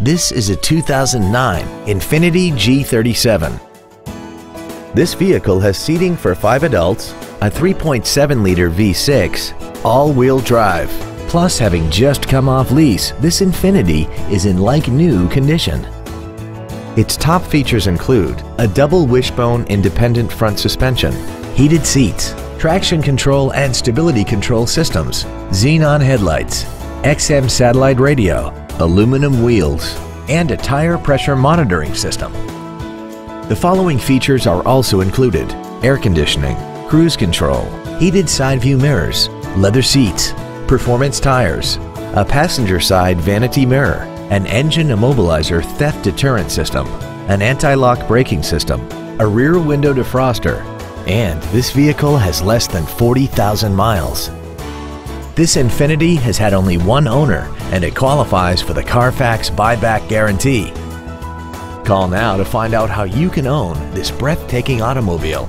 This is a 2009 Infiniti G37. This vehicle has seating for five adults, a 3.7-liter V6, all-wheel drive. Plus, having just come off lease, this Infiniti is in like-new condition. Its top features include a double wishbone independent front suspension, heated seats, traction control and stability control systems, xenon headlights, XM satellite radio, aluminum wheels, and a tire pressure monitoring system. The following features are also included. Air conditioning, cruise control, heated side view mirrors, leather seats, performance tires, a passenger side vanity mirror, an engine immobilizer theft deterrent system, an anti-lock braking system, a rear window defroster, and this vehicle has less than 40,000 miles. This Infiniti has had only one owner and it qualifies for the Carfax buyback guarantee. Call now to find out how you can own this breathtaking automobile.